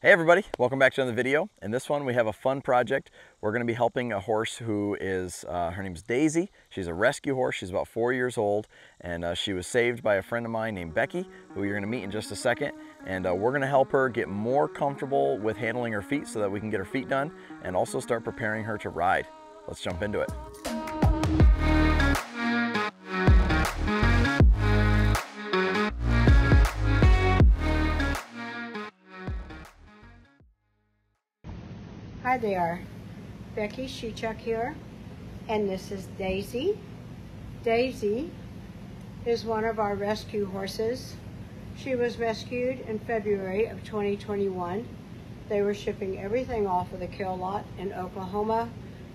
Hey everybody, welcome back to another video. In this one we have a fun project. We're going to be helping a horse who is, uh, her name's Daisy. She's a rescue horse, she's about four years old and uh, she was saved by a friend of mine named Becky who you're going to meet in just a second. And uh, we're going to help her get more comfortable with handling her feet so that we can get her feet done and also start preparing her to ride. Let's jump into it. Hi are. Becky Shechuk here, and this is Daisy. Daisy is one of our rescue horses. She was rescued in February of 2021. They were shipping everything off of the kill lot in Oklahoma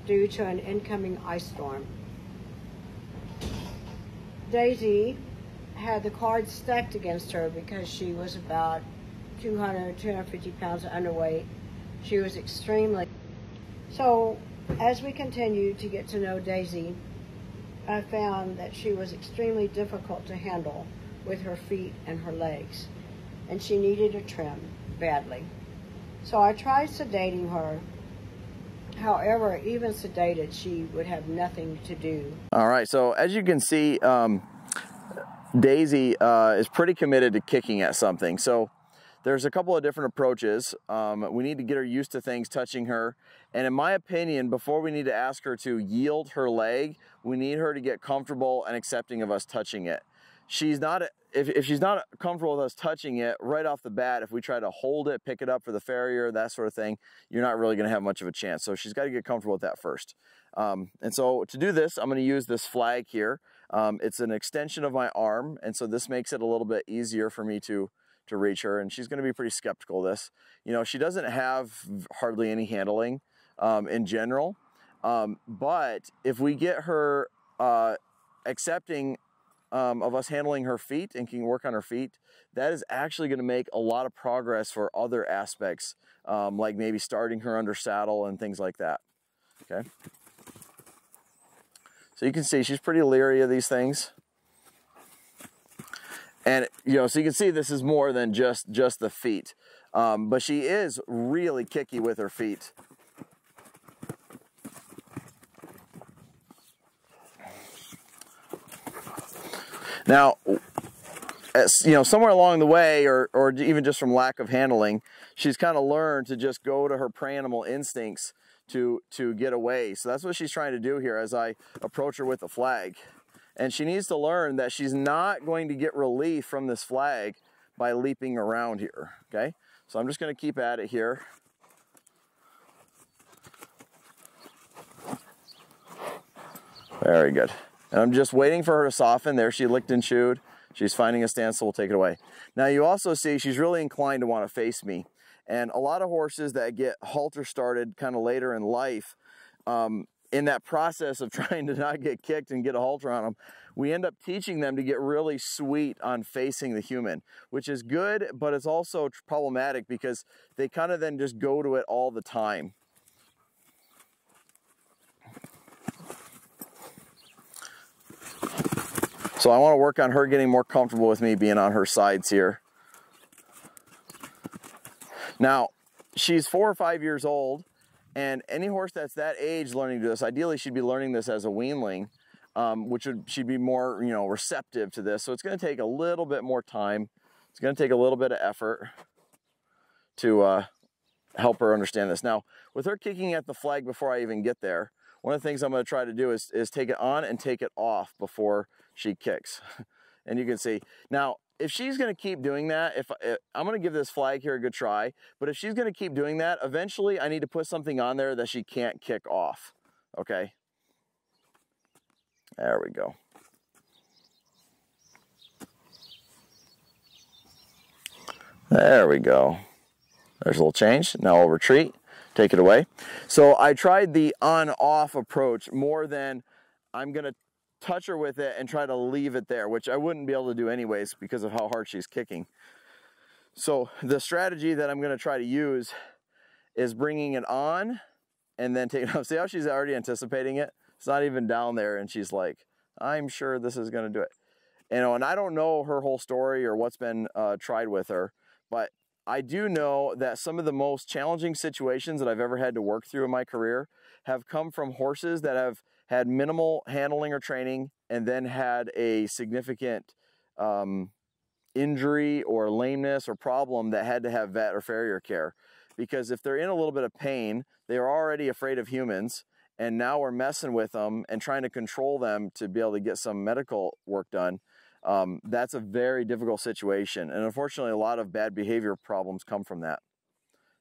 due to an incoming ice storm. Daisy had the cards stacked against her because she was about 200, 250 pounds underweight she was extremely. So, as we continued to get to know Daisy, I found that she was extremely difficult to handle with her feet and her legs, and she needed a trim badly. So I tried sedating her. However, even sedated, she would have nothing to do. All right, so as you can see, um, Daisy uh, is pretty committed to kicking at something. So there's a couple of different approaches. Um, we need to get her used to things touching her. And in my opinion, before we need to ask her to yield her leg, we need her to get comfortable and accepting of us touching it. She's not, if, if she's not comfortable with us touching it right off the bat, if we try to hold it, pick it up for the farrier, that sort of thing, you're not really gonna have much of a chance. So she's gotta get comfortable with that first. Um, and so to do this, I'm gonna use this flag here. Um, it's an extension of my arm, and so this makes it a little bit easier for me to to reach her and she's going to be pretty skeptical of this. You know, she doesn't have hardly any handling um, in general, um, but if we get her uh, accepting um, of us handling her feet and can work on her feet, that is actually going to make a lot of progress for other aspects, um, like maybe starting her under saddle and things like that. Okay. So you can see she's pretty leery of these things. And, you know, so you can see this is more than just, just the feet. Um, but she is really kicky with her feet. Now, as, you know, somewhere along the way, or, or even just from lack of handling, she's kind of learned to just go to her prey animal instincts to, to get away. So that's what she's trying to do here as I approach her with the flag. And she needs to learn that she's not going to get relief from this flag by leaping around here, okay? So I'm just gonna keep at it here. Very good. And I'm just waiting for her to soften. There she licked and chewed. She's finding a stance, so we'll take it away. Now you also see she's really inclined to want to face me. And a lot of horses that get halter started kind of later in life, um, in that process of trying to not get kicked and get a halter on them, we end up teaching them to get really sweet on facing the human, which is good, but it's also problematic because they kind of then just go to it all the time. So I want to work on her getting more comfortable with me being on her sides here. Now, she's four or five years old, and any horse that's that age learning to this, ideally she'd be learning this as a weanling, um, which would she'd be more, you know, receptive to this. So it's gonna take a little bit more time. It's gonna take a little bit of effort to uh, help her understand this. Now, with her kicking at the flag before I even get there, one of the things I'm gonna try to do is, is take it on and take it off before she kicks. and you can see, now if she's going to keep doing that, if, if I'm going to give this flag here a good try, but if she's going to keep doing that, eventually I need to put something on there that she can't kick off. Okay. There we go. There we go. There's a little change. Now I'll retreat, take it away. So I tried the on-off approach more than I'm going to touch her with it and try to leave it there, which I wouldn't be able to do anyways because of how hard she's kicking. So the strategy that I'm gonna try to use is bringing it on and then taking off. See how she's already anticipating it? It's not even down there and she's like, I'm sure this is gonna do it. You know, and I don't know her whole story or what's been uh, tried with her, but I do know that some of the most challenging situations that I've ever had to work through in my career have come from horses that have had minimal handling or training and then had a significant um, injury or lameness or problem that had to have vet or farrier care. Because if they're in a little bit of pain, they're already afraid of humans, and now we're messing with them and trying to control them to be able to get some medical work done. Um, that's a very difficult situation. And unfortunately, a lot of bad behavior problems come from that.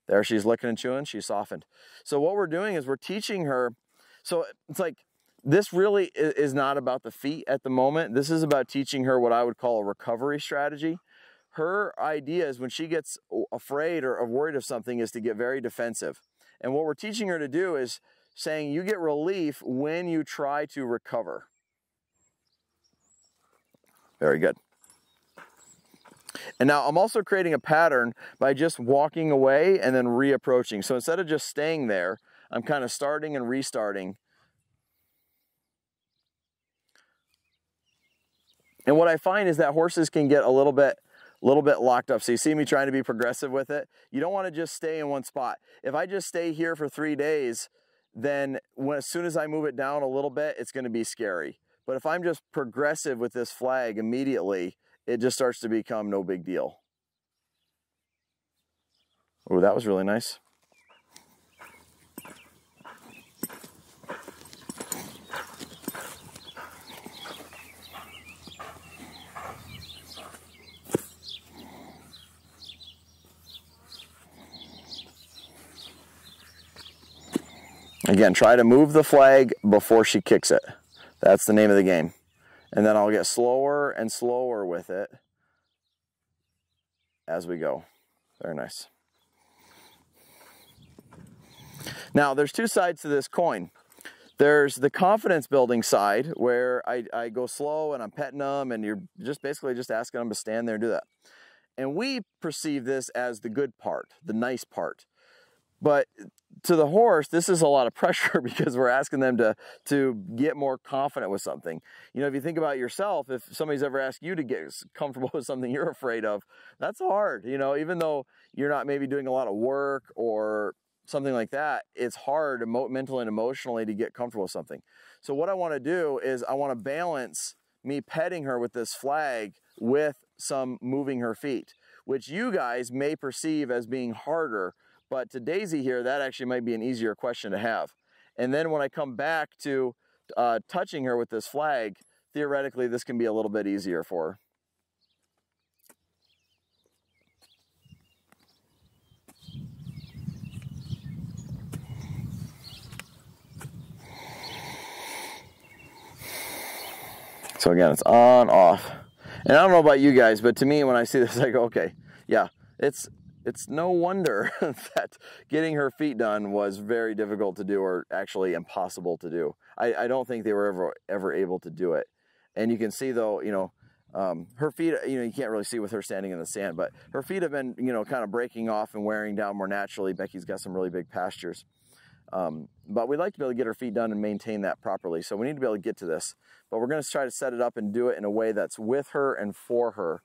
There she's licking and chewing, she's softened. So what we're doing is we're teaching her, so it's like, this really is not about the feet at the moment. This is about teaching her what I would call a recovery strategy. Her idea is when she gets afraid or worried of something is to get very defensive. And what we're teaching her to do is saying you get relief when you try to recover. Very good. And now I'm also creating a pattern by just walking away and then reapproaching. So instead of just staying there, I'm kind of starting and restarting. And what I find is that horses can get a little bit little bit locked up. So you see me trying to be progressive with it. You don't want to just stay in one spot. If I just stay here for three days, then when, as soon as I move it down a little bit, it's going to be scary. But if I'm just progressive with this flag immediately, it just starts to become no big deal. Oh, that was really nice. Again, try to move the flag before she kicks it. That's the name of the game. And then I'll get slower and slower with it as we go. Very nice. Now, there's two sides to this coin. There's the confidence building side where I, I go slow and I'm petting them and you're just basically just asking them to stand there and do that. And we perceive this as the good part, the nice part. But to the horse, this is a lot of pressure because we're asking them to, to get more confident with something. You know, if you think about yourself, if somebody's ever asked you to get comfortable with something you're afraid of, that's hard. You know, even though you're not maybe doing a lot of work or something like that, it's hard mentally and emotionally to get comfortable with something. So what I want to do is I want to balance me petting her with this flag with some moving her feet, which you guys may perceive as being harder but to Daisy here, that actually might be an easier question to have. And then when I come back to uh, touching her with this flag, theoretically this can be a little bit easier for her. So again, it's on, off. And I don't know about you guys, but to me, when I see this, I go, okay, yeah, it's it's no wonder that getting her feet done was very difficult to do or actually impossible to do. I, I, don't think they were ever ever able to do it. And you can see though, you know, um, her feet, you know, you can't really see with her standing in the sand, but her feet have been, you know, kind of breaking off and wearing down more naturally. Becky's got some really big pastures. Um, but we'd like to be able to get her feet done and maintain that properly. So we need to be able to get to this. But we're going to try to set it up and do it in a way that's with her and for her.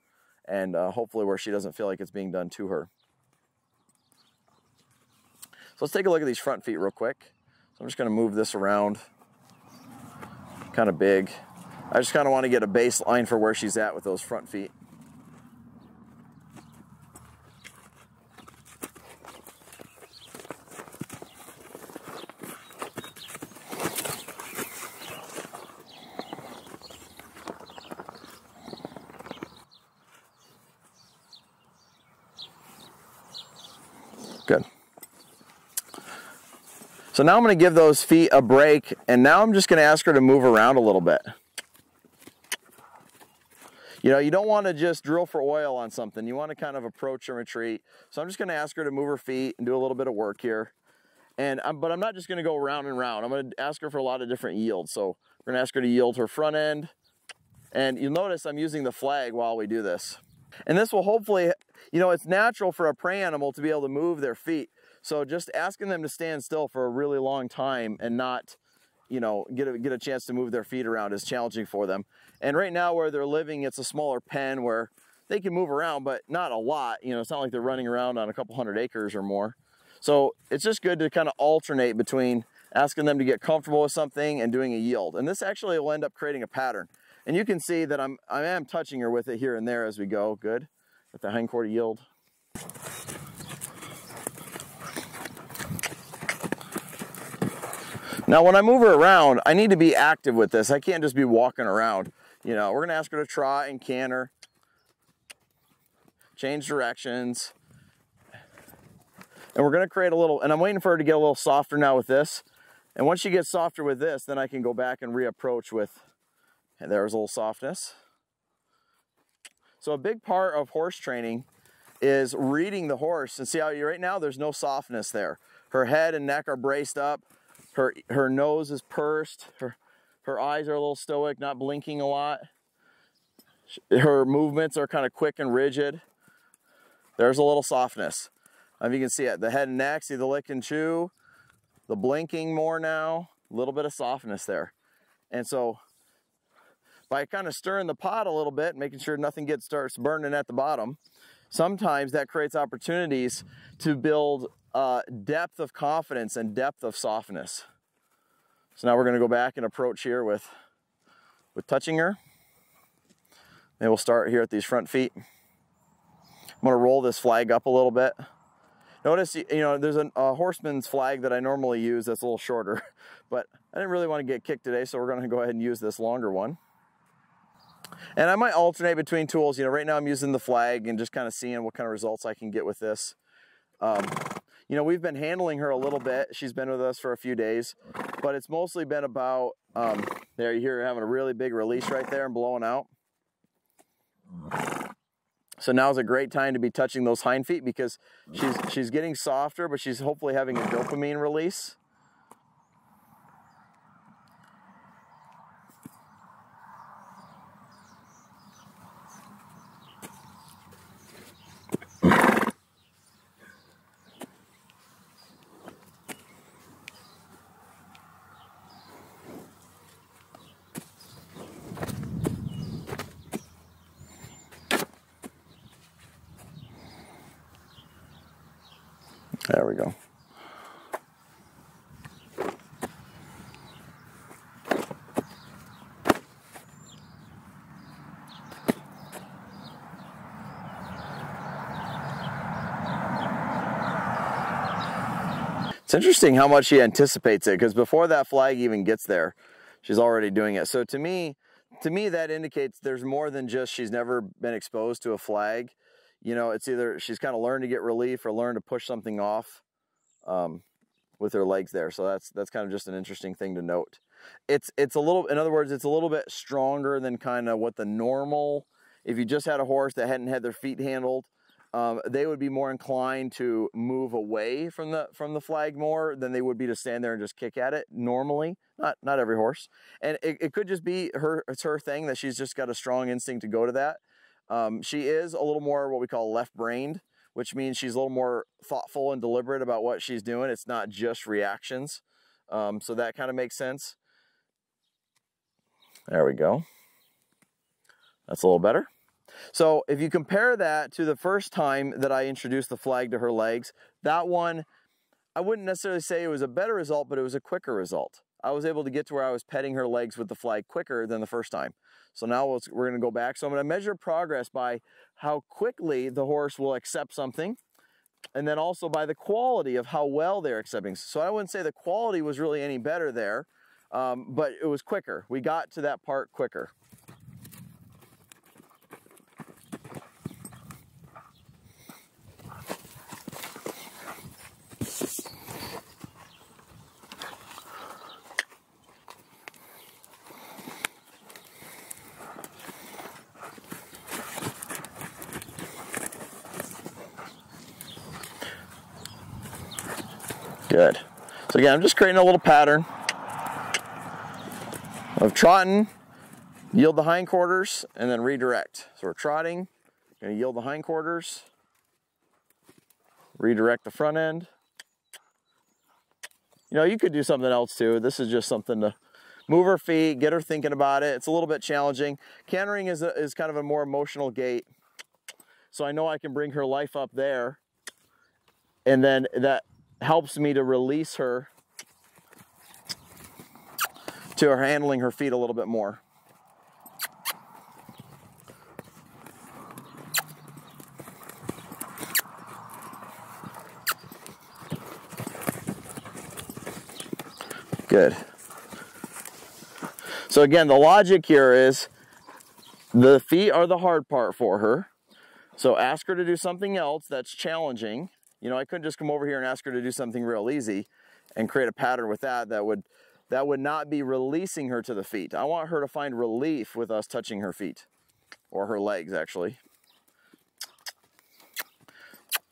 And uh, hopefully where she doesn't feel like it's being done to her. So let's take a look at these front feet real quick. So I'm just gonna move this around, kind of big. I just kind of want to get a baseline for where she's at with those front feet. So now I'm going to give those feet a break and now I'm just going to ask her to move around a little bit. You know, you don't want to just drill for oil on something. You want to kind of approach and retreat. So I'm just going to ask her to move her feet and do a little bit of work here. And I'm, but I'm not just going to go round and round. I'm going to ask her for a lot of different yields. So we're going to ask her to yield her front end. And you'll notice I'm using the flag while we do this. And this will hopefully, you know, it's natural for a prey animal to be able to move their feet. So just asking them to stand still for a really long time and not, you know, get a, get a chance to move their feet around is challenging for them. And right now where they're living, it's a smaller pen where they can move around, but not a lot. You know, it's not like they're running around on a couple hundred acres or more. So it's just good to kind of alternate between asking them to get comfortable with something and doing a yield. And this actually will end up creating a pattern. And you can see that I'm, I am touching her with it here and there as we go. Good. With the hindquarter yield. Now, when I move her around, I need to be active with this. I can't just be walking around. You know, we're gonna ask her to trot and canter, change directions. And we're gonna create a little, and I'm waiting for her to get a little softer now with this. And once she gets softer with this, then I can go back and reapproach with, and there's a little softness. So a big part of horse training is reading the horse and see how you, right now there's no softness there. Her head and neck are braced up. Her, her nose is pursed. Her, her eyes are a little stoic, not blinking a lot. Her movements are kind of quick and rigid. There's a little softness. Um, you can see it, the head and neck, see the lick and chew, the blinking more now, a little bit of softness there. And so by kind of stirring the pot a little bit, making sure nothing gets starts burning at the bottom, sometimes that creates opportunities to build uh, depth of confidence and depth of softness. So now we're gonna go back and approach here with, with touching her. And we'll start here at these front feet. I'm gonna roll this flag up a little bit. Notice, you know, there's a, a horseman's flag that I normally use that's a little shorter, but I didn't really want to get kicked today, so we're gonna go ahead and use this longer one. And I might alternate between tools. You know, right now I'm using the flag and just kind of seeing what kind of results I can get with this. Um, you know, we've been handling her a little bit. She's been with us for a few days, but it's mostly been about, um, there you hear her having a really big release right there and blowing out. So now is a great time to be touching those hind feet because she's, she's getting softer, but she's hopefully having a dopamine release. There we go. It's interesting how much she anticipates it because before that flag even gets there, she's already doing it. So to me, to me, that indicates there's more than just she's never been exposed to a flag you know, it's either she's kind of learned to get relief or learned to push something off um, with her legs there. So that's that's kind of just an interesting thing to note. It's it's a little, in other words, it's a little bit stronger than kind of what the normal. If you just had a horse that hadn't had their feet handled, um, they would be more inclined to move away from the from the flag more than they would be to stand there and just kick at it normally. Not not every horse, and it, it could just be her it's her thing that she's just got a strong instinct to go to that. Um, she is a little more what we call left-brained, which means she's a little more thoughtful and deliberate about what she's doing. It's not just reactions. Um, so that kind of makes sense. There we go. That's a little better. So if you compare that to the first time that I introduced the flag to her legs, that one, I wouldn't necessarily say it was a better result, but it was a quicker result. I was able to get to where I was petting her legs with the flag quicker than the first time. So now we're gonna go back. So I'm gonna measure progress by how quickly the horse will accept something and then also by the quality of how well they're accepting. So I wouldn't say the quality was really any better there, um, but it was quicker. We got to that part quicker. Good. So again, I'm just creating a little pattern of trotting, yield the hindquarters, and then redirect. So we're trotting, gonna yield the hindquarters, redirect the front end. You know, you could do something else too. This is just something to move her feet, get her thinking about it. It's a little bit challenging. Cantering is, a, is kind of a more emotional gait. So I know I can bring her life up there. And then that helps me to release her to her handling her feet a little bit more. Good. So again, the logic here is the feet are the hard part for her. So ask her to do something else that's challenging. You know, I couldn't just come over here and ask her to do something real easy and create a pattern with that that would that would not be releasing her to the feet. I want her to find relief with us touching her feet or her legs actually.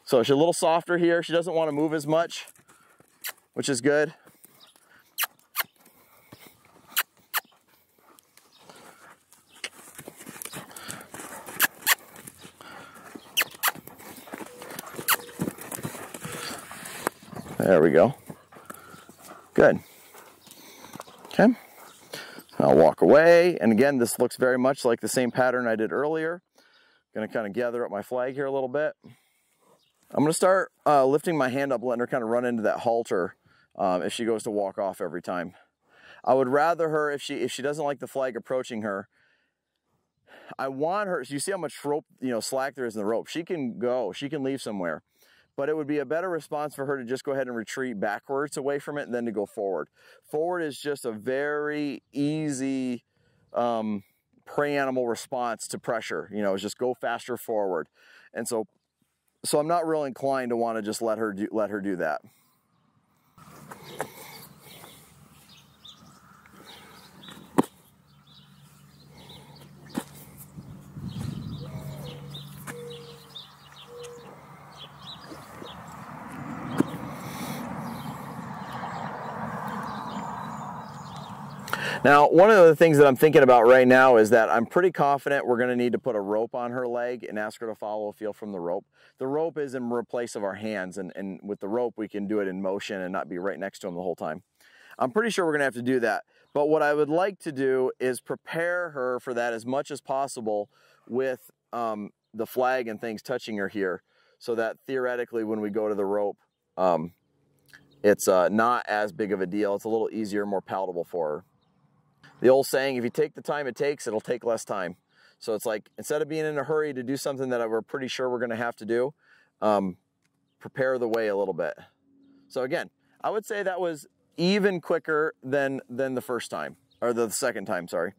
So she's a little softer here. She doesn't want to move as much, which is good. There we go. Good. Okay. I'll walk away. And again, this looks very much like the same pattern I did earlier. Gonna kind of gather up my flag here a little bit. I'm gonna start uh, lifting my hand up, letting her kind of run into that halter um, if she goes to walk off every time. I would rather her, if she if she doesn't like the flag approaching her, I want her, you see how much rope, you know, slack there is in the rope. She can go, she can leave somewhere but it would be a better response for her to just go ahead and retreat backwards away from it than to go forward. Forward is just a very easy um, prey animal response to pressure. You know, just go faster forward. And so, so I'm not real inclined to want to just let her do, let her do that. Now, one of the things that I'm thinking about right now is that I'm pretty confident we're gonna need to put a rope on her leg and ask her to follow a feel from the rope. The rope is in place of our hands and, and with the rope we can do it in motion and not be right next to him the whole time. I'm pretty sure we're gonna have to do that. But what I would like to do is prepare her for that as much as possible with um, the flag and things touching her here so that theoretically when we go to the rope, um, it's uh, not as big of a deal. It's a little easier, more palatable for her the old saying, if you take the time it takes, it'll take less time. So it's like, instead of being in a hurry to do something that we're pretty sure we're gonna have to do, um, prepare the way a little bit. So again, I would say that was even quicker than, than the first time, or the second time, sorry.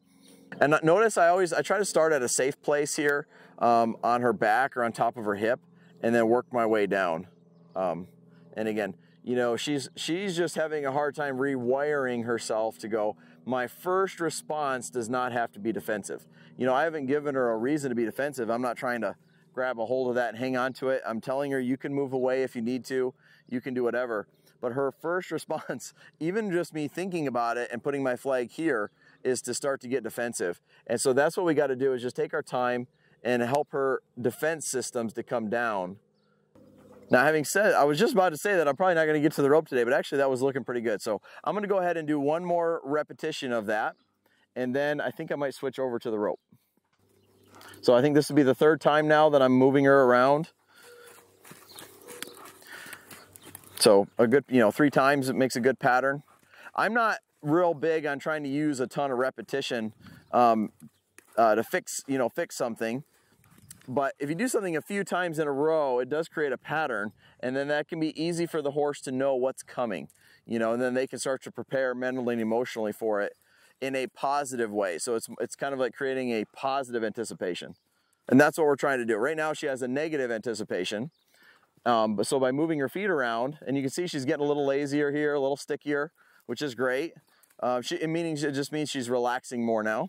And notice I always, I try to start at a safe place here um, on her back or on top of her hip and then work my way down. Um, and again, you know, she's, she's just having a hard time rewiring herself to go, my first response does not have to be defensive. You know, I haven't given her a reason to be defensive. I'm not trying to grab a hold of that and hang on to it. I'm telling her you can move away if you need to, you can do whatever. But her first response, even just me thinking about it and putting my flag here, is to start to get defensive. And so that's what we got to do is just take our time and help her defense systems to come down now, having said, I was just about to say that I'm probably not going to get to the rope today, but actually that was looking pretty good. So I'm going to go ahead and do one more repetition of that. And then I think I might switch over to the rope. So I think this will be the third time now that I'm moving her around. So a good, you know, three times it makes a good pattern. I'm not real big on trying to use a ton of repetition um, uh, to fix, you know, fix something. But if you do something a few times in a row, it does create a pattern, and then that can be easy for the horse to know what's coming, you know, and then they can start to prepare mentally and emotionally for it in a positive way. So it's, it's kind of like creating a positive anticipation. And that's what we're trying to do. Right now, she has a negative anticipation. Um, but so by moving her feet around, and you can see she's getting a little lazier here, a little stickier, which is great. Uh, she, meaning, it just means she's relaxing more now.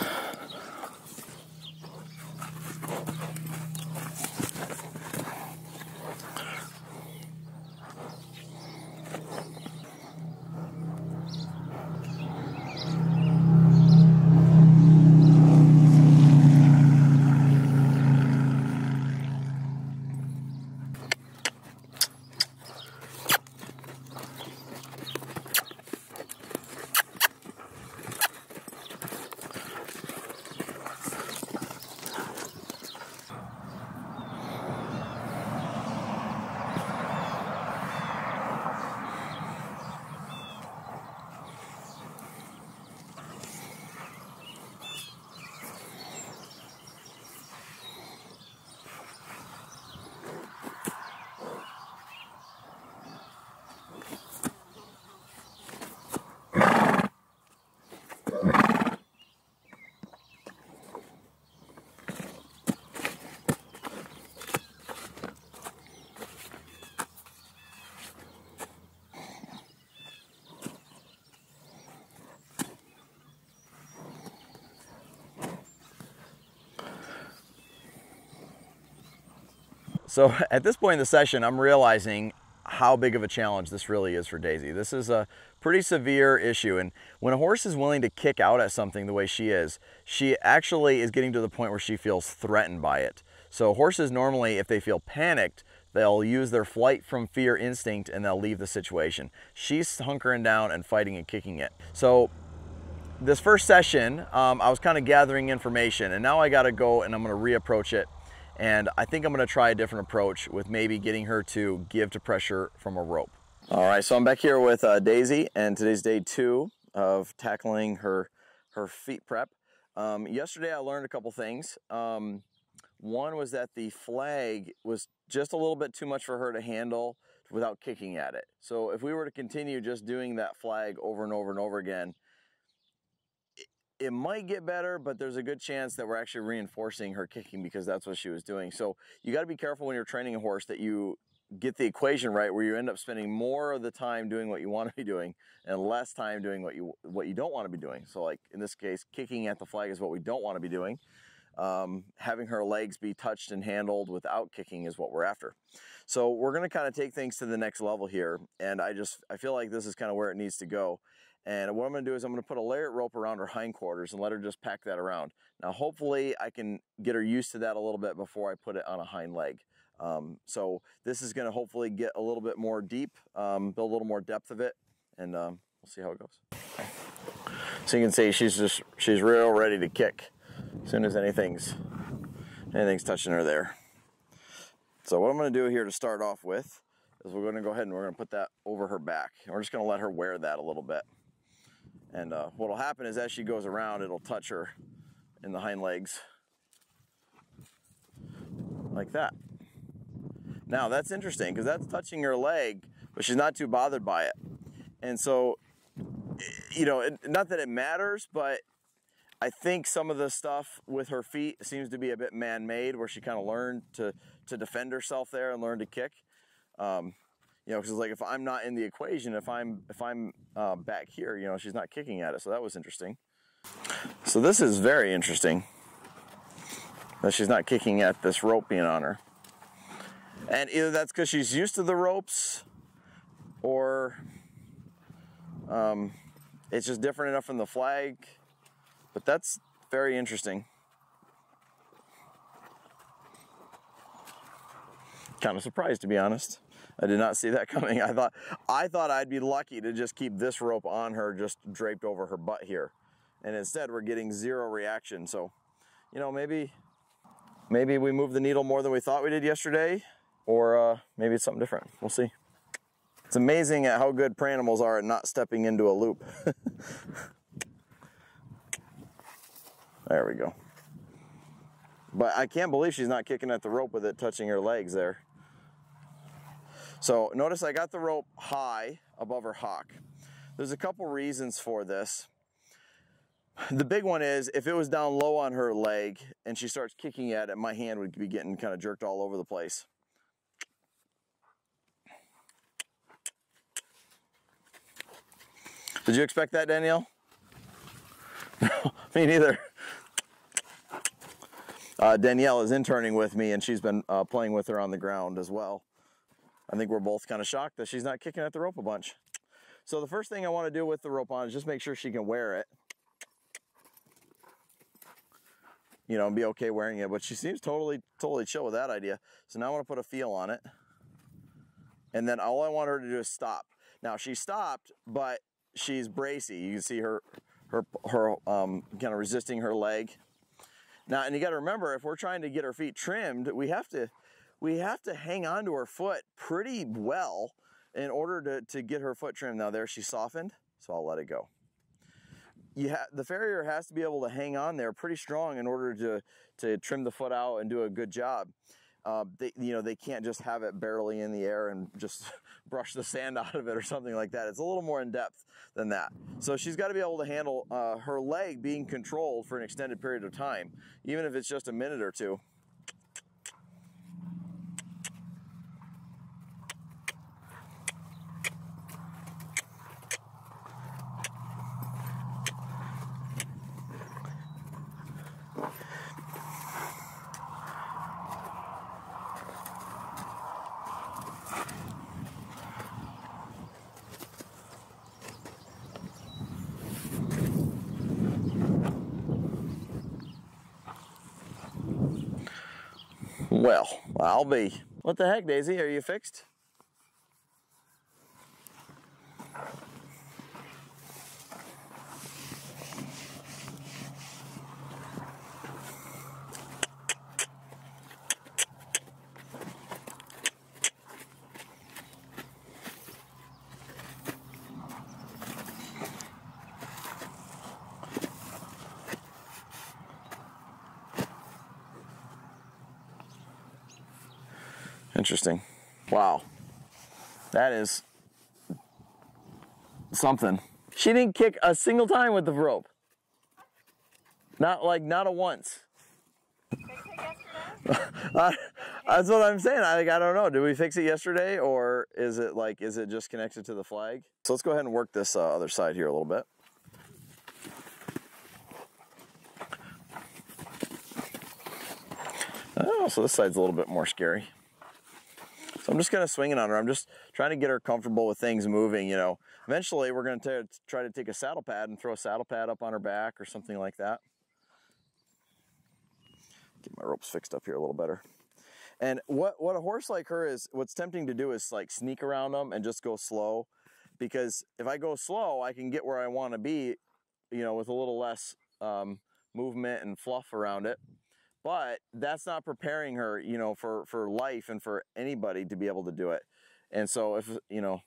So at this point in the session, I'm realizing how big of a challenge this really is for Daisy. This is a pretty severe issue. And when a horse is willing to kick out at something the way she is, she actually is getting to the point where she feels threatened by it. So horses normally, if they feel panicked, they'll use their flight from fear instinct and they'll leave the situation. She's hunkering down and fighting and kicking it. So this first session, um, I was kind of gathering information and now I got to go and I'm going to reapproach it and I think I'm gonna try a different approach with maybe getting her to give to pressure from a rope. All right, so I'm back here with uh, Daisy and today's day two of tackling her, her feet prep. Um, yesterday I learned a couple things. Um, one was that the flag was just a little bit too much for her to handle without kicking at it. So if we were to continue just doing that flag over and over and over again, it might get better, but there's a good chance that we're actually reinforcing her kicking because that's what she was doing. So you got to be careful when you're training a horse that you get the equation right where you end up spending more of the time doing what you want to be doing and less time doing what you what you don't want to be doing. So like in this case, kicking at the flag is what we don't want to be doing. Um, having her legs be touched and handled without kicking is what we're after. So we're going to kind of take things to the next level here. And I just, I feel like this is kind of where it needs to go. And what I'm gonna do is I'm gonna put a lariat rope around her hindquarters and let her just pack that around. Now, hopefully I can get her used to that a little bit before I put it on a hind leg. Um, so this is gonna hopefully get a little bit more deep, um, build a little more depth of it, and um, we'll see how it goes. So you can see she's just, she's real ready to kick as soon as anything's, anything's touching her there. So what I'm gonna do here to start off with is we're gonna go ahead and we're gonna put that over her back. And we're just gonna let her wear that a little bit. And uh, what'll happen is as she goes around, it'll touch her in the hind legs like that. Now that's interesting because that's touching her leg, but she's not too bothered by it. And so, you know, it, not that it matters, but I think some of the stuff with her feet seems to be a bit man-made where she kind of learned to, to defend herself there and learn to kick. Um, you know, because like if I'm not in the equation, if I'm if I'm uh, back here, you know, she's not kicking at it. So that was interesting. So this is very interesting that she's not kicking at this rope being on her. And either that's because she's used to the ropes, or um, it's just different enough from the flag. But that's very interesting. Kind of surprised, to be honest. I did not see that coming. I thought I thought I'd be lucky to just keep this rope on her just draped over her butt here. And instead we're getting zero reaction. So, you know, maybe maybe we moved the needle more than we thought we did yesterday or uh, maybe it's something different. We'll see. It's amazing at how good prey animals are at not stepping into a loop. there we go. But I can't believe she's not kicking at the rope with it touching her legs there. So notice I got the rope high above her hock. There's a couple reasons for this. The big one is if it was down low on her leg and she starts kicking at it, my hand would be getting kind of jerked all over the place. Did you expect that, Danielle? No, me neither. Uh, Danielle is interning with me and she's been uh, playing with her on the ground as well. I think we're both kind of shocked that she's not kicking at the rope a bunch. So the first thing I want to do with the rope on is just make sure she can wear it. You know, and be okay wearing it, but she seems totally, totally chill with that idea. So now I want to put a feel on it. And then all I want her to do is stop. Now she stopped, but she's bracy. You can see her, her, her um, kind of resisting her leg. Now, and you got to remember, if we're trying to get her feet trimmed, we have to we have to hang on to her foot pretty well in order to, to get her foot trimmed. Now there she softened, so I'll let it go. You the farrier has to be able to hang on there pretty strong in order to, to trim the foot out and do a good job. Uh, they, you know, they can't just have it barely in the air and just brush the sand out of it or something like that. It's a little more in depth than that. So she's got to be able to handle uh, her leg being controlled for an extended period of time, even if it's just a minute or two. Well, I'll be. What the heck, Daisy? Are you fixed? Interesting. Wow. That is something. She didn't kick a single time with the rope. Not like not a once. uh, that's what I'm saying. I, like, I don't know. Did we fix it yesterday or is it like, is it just connected to the flag? So let's go ahead and work this uh, other side here a little bit. Oh, so this side's a little bit more scary. So I'm just kind of swinging on her. I'm just trying to get her comfortable with things moving, you know. Eventually, we're going to try to take a saddle pad and throw a saddle pad up on her back or something like that. Get my ropes fixed up here a little better. And what, what a horse like her is, what's tempting to do is like sneak around them and just go slow. Because if I go slow, I can get where I want to be, you know, with a little less um, movement and fluff around it but that's not preparing her, you know, for, for life and for anybody to be able to do it. And so if, you know,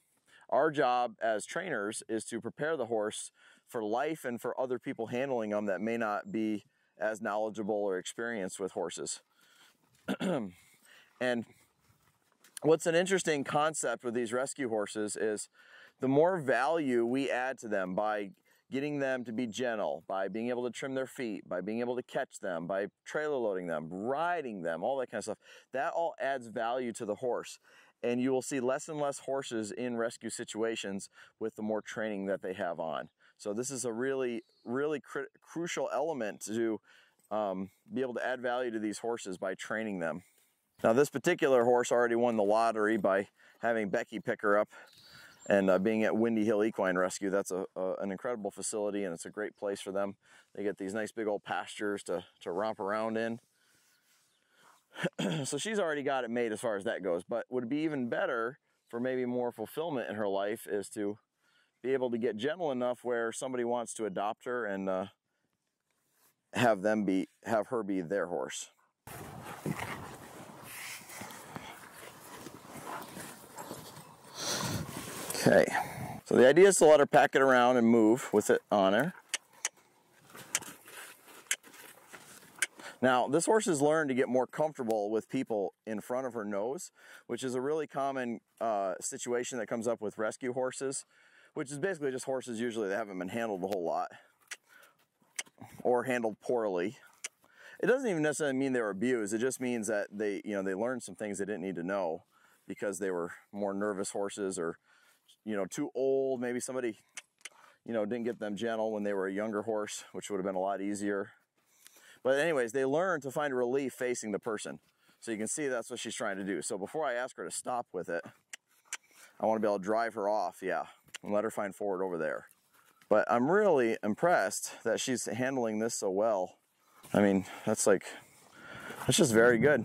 our job as trainers is to prepare the horse for life and for other people handling them that may not be as knowledgeable or experienced with horses. and what's an interesting concept with these rescue horses is the more value we add to them by getting them to be gentle, by being able to trim their feet, by being able to catch them, by trailer loading them, riding them, all that kind of stuff. That all adds value to the horse. And you will see less and less horses in rescue situations with the more training that they have on. So this is a really, really crucial element to um, be able to add value to these horses by training them. Now this particular horse already won the lottery by having Becky pick her up and uh, being at Windy Hill Equine Rescue, that's a, a, an incredible facility and it's a great place for them. They get these nice big old pastures to, to romp around in. so she's already got it made as far as that goes, but would be even better for maybe more fulfillment in her life is to be able to get gentle enough where somebody wants to adopt her and uh, have them be, have her be their horse. Okay, so the idea is to let her pack it around and move with it on her. Now, this horse has learned to get more comfortable with people in front of her nose, which is a really common uh, situation that comes up with rescue horses, which is basically just horses usually that haven't been handled a whole lot or handled poorly. It doesn't even necessarily mean they were abused. It just means that they, you know, they learned some things they didn't need to know because they were more nervous horses or you know, too old. Maybe somebody, you know, didn't get them gentle when they were a younger horse, which would have been a lot easier. But anyways, they learn to find relief facing the person. So you can see that's what she's trying to do. So before I ask her to stop with it, I want to be able to drive her off, yeah, and let her find forward over there. But I'm really impressed that she's handling this so well. I mean, that's like, that's just very good.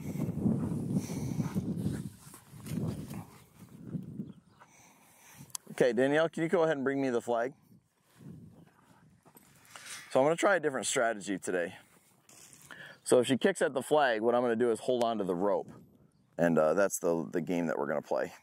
Okay, Danielle, can you go ahead and bring me the flag? So I'm gonna try a different strategy today. So if she kicks at the flag, what I'm gonna do is hold on to the rope. And uh, that's the, the game that we're gonna play.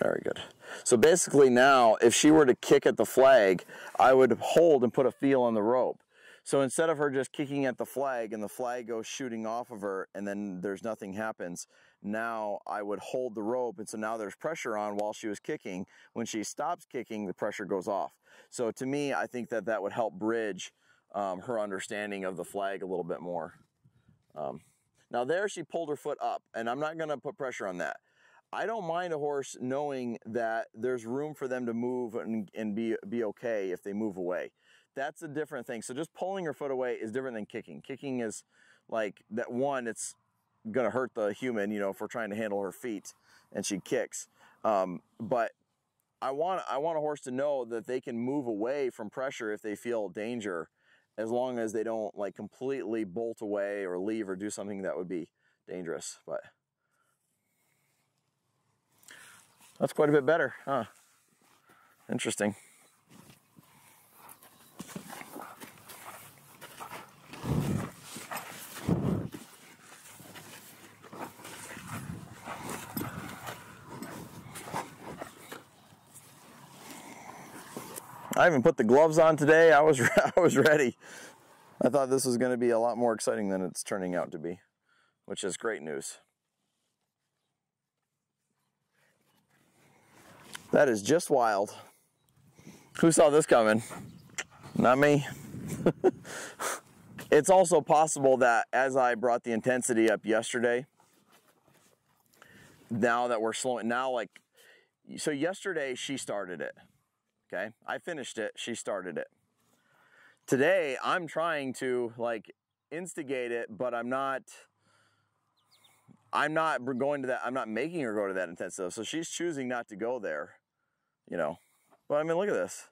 Very good. So basically now, if she were to kick at the flag, I would hold and put a feel on the rope. So instead of her just kicking at the flag and the flag goes shooting off of her and then there's nothing happens, now I would hold the rope and so now there's pressure on while she was kicking. When she stops kicking, the pressure goes off. So to me, I think that that would help bridge um, her understanding of the flag a little bit more. Um, now there she pulled her foot up and I'm not gonna put pressure on that. I don't mind a horse knowing that there's room for them to move and, and be, be okay if they move away. That's a different thing. So just pulling your foot away is different than kicking. Kicking is like that one, it's going to hurt the human, you know, if we're trying to handle her feet and she kicks. Um, but I want I want a horse to know that they can move away from pressure if they feel danger, as long as they don't like completely bolt away or leave or do something that would be dangerous. But that's quite a bit better, huh? Interesting. I even put the gloves on today. I was I was ready. I thought this was going to be a lot more exciting than it's turning out to be, which is great news. That is just wild. Who saw this coming? Not me. it's also possible that as I brought the intensity up yesterday, now that we're slowing, now like, so yesterday she started it. Okay. I finished it. She started it. Today, I'm trying to like instigate it, but I'm not. I'm not going to that. I'm not making her go to that intensive. So she's choosing not to go there, you know. But I mean, look at this.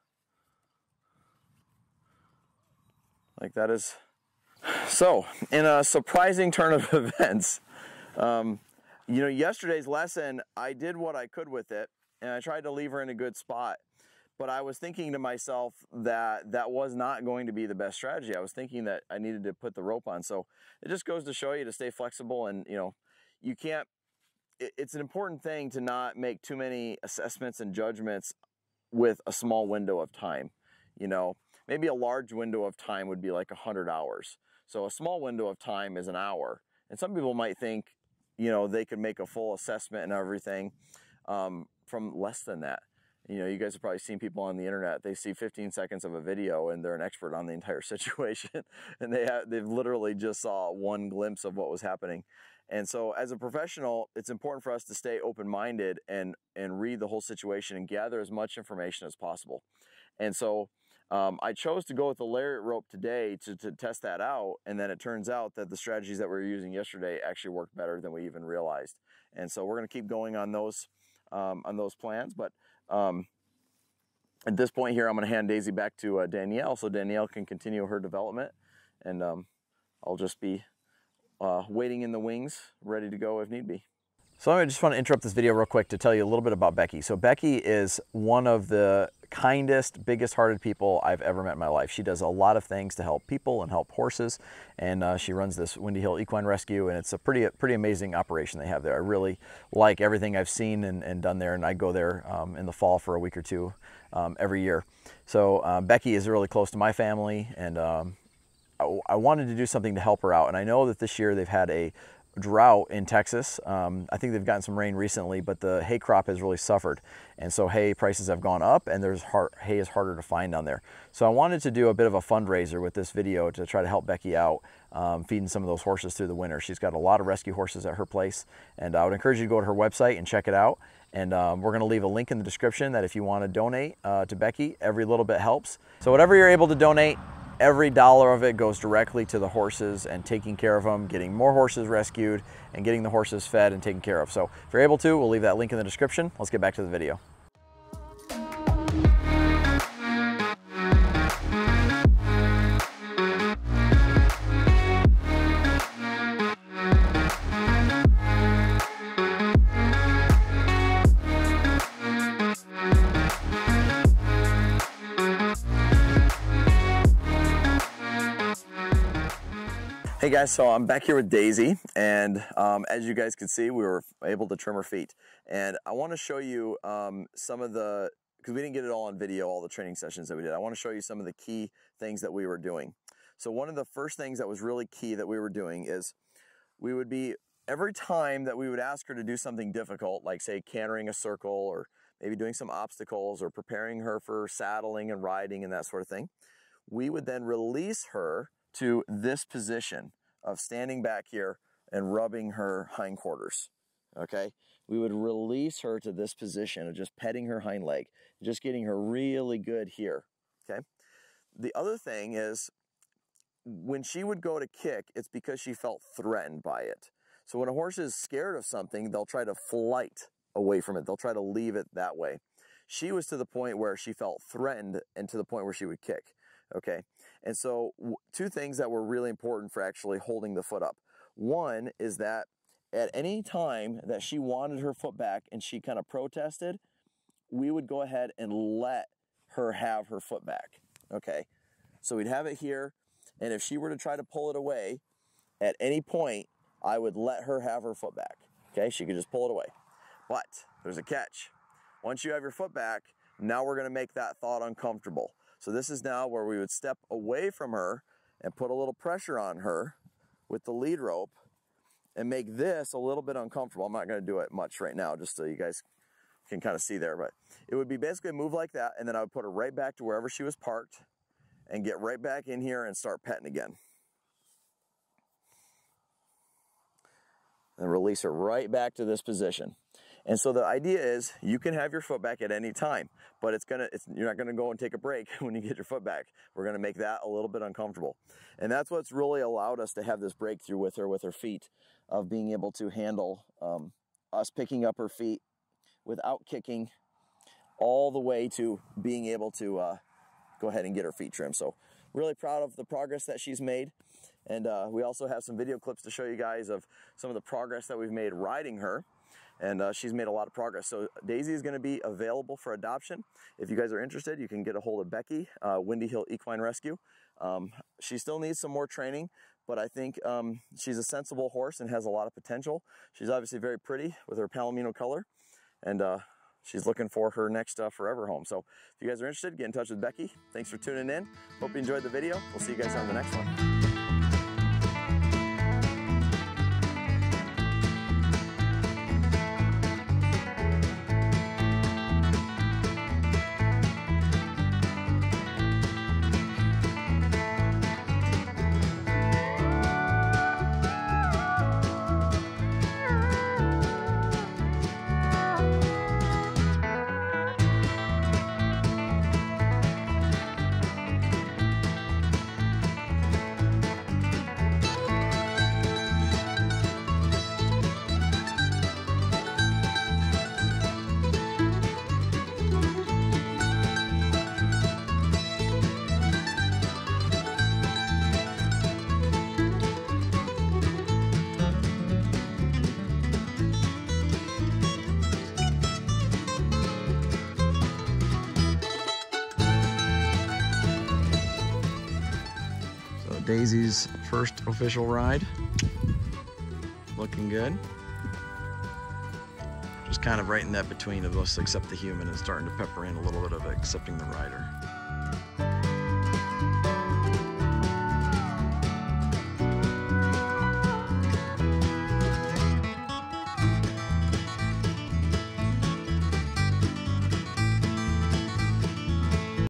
Like that is. So, in a surprising turn of events, um, you know, yesterday's lesson, I did what I could with it, and I tried to leave her in a good spot but I was thinking to myself that that was not going to be the best strategy. I was thinking that I needed to put the rope on. So it just goes to show you to stay flexible and, you know, you can't, it's an important thing to not make too many assessments and judgments with a small window of time. You know, maybe a large window of time would be like 100 hours. So a small window of time is an hour. And some people might think, you know, they could make a full assessment and everything um, from less than that you know, you guys have probably seen people on the internet. They see 15 seconds of a video and they're an expert on the entire situation, and they have, they've literally just saw one glimpse of what was happening. And so, as a professional, it's important for us to stay open-minded and and read the whole situation and gather as much information as possible. And so, um, I chose to go with the lariat rope today to, to test that out, and then it turns out that the strategies that we were using yesterday actually worked better than we even realized. And so, we're going to keep going on those um, on those plans, but um, at this point here, I'm going to hand Daisy back to uh, Danielle so Danielle can continue her development. And um, I'll just be uh, waiting in the wings, ready to go if need be. So I just want to interrupt this video real quick to tell you a little bit about Becky. So Becky is one of the kindest, biggest hearted people I've ever met in my life. She does a lot of things to help people and help horses. And uh, she runs this Windy Hill Equine Rescue and it's a pretty, pretty amazing operation they have there. I really like everything I've seen and, and done there. And I go there um, in the fall for a week or two um, every year. So uh, Becky is really close to my family and um, I, I wanted to do something to help her out. And I know that this year they've had a drought in Texas. Um, I think they've gotten some rain recently, but the hay crop has really suffered. And so hay prices have gone up and there's hard, hay is harder to find down there. So I wanted to do a bit of a fundraiser with this video to try to help Becky out um, feeding some of those horses through the winter. She's got a lot of rescue horses at her place and I would encourage you to go to her website and check it out. And um, we're gonna leave a link in the description that if you wanna donate uh, to Becky, every little bit helps. So whatever you're able to donate, every dollar of it goes directly to the horses and taking care of them, getting more horses rescued and getting the horses fed and taken care of. So if you're able to, we'll leave that link in the description. Let's get back to the video. Hey guys, so I'm back here with Daisy, and um, as you guys can see, we were able to trim her feet. And I want to show you um, some of the, because we didn't get it all on video, all the training sessions that we did. I want to show you some of the key things that we were doing. So one of the first things that was really key that we were doing is we would be, every time that we would ask her to do something difficult, like say cantering a circle or maybe doing some obstacles or preparing her for saddling and riding and that sort of thing, we would then release her to this position of standing back here and rubbing her hindquarters. Okay, we would release her to this position of just petting her hind leg, just getting her really good here. Okay, the other thing is when she would go to kick, it's because she felt threatened by it. So when a horse is scared of something, they'll try to flight away from it. They'll try to leave it that way. She was to the point where she felt threatened and to the point where she would kick. Okay. And so, two things that were really important for actually holding the foot up. One is that at any time that she wanted her foot back and she kind of protested, we would go ahead and let her have her foot back. Okay. So we'd have it here. And if she were to try to pull it away at any point, I would let her have her foot back. Okay. She could just pull it away. But there's a catch. Once you have your foot back, now we're going to make that thought uncomfortable. So this is now where we would step away from her and put a little pressure on her with the lead rope and make this a little bit uncomfortable. I'm not going to do it much right now just so you guys can kind of see there, but it would be basically a move like that and then I would put her right back to wherever she was parked and get right back in here and start petting again. And release her right back to this position. And so the idea is you can have your foot back at any time, but it's gonna, it's, you're not gonna go and take a break when you get your foot back. We're gonna make that a little bit uncomfortable. And that's what's really allowed us to have this breakthrough with her, with her feet, of being able to handle um, us picking up her feet without kicking all the way to being able to uh, go ahead and get her feet trimmed. So really proud of the progress that she's made. And uh, we also have some video clips to show you guys of some of the progress that we've made riding her and uh, she's made a lot of progress. So Daisy is going to be available for adoption. If you guys are interested, you can get a hold of Becky, uh, Windy Hill Equine Rescue. Um, she still needs some more training, but I think um, she's a sensible horse and has a lot of potential. She's obviously very pretty with her palomino color, and uh, she's looking for her next uh, forever home. So if you guys are interested, get in touch with Becky. Thanks for tuning in. Hope you enjoyed the video. We'll see you guys on the next one. Daisy's first official ride. Looking good. Just kind of right in that between of us except the human and starting to pepper in a little bit of accepting the rider.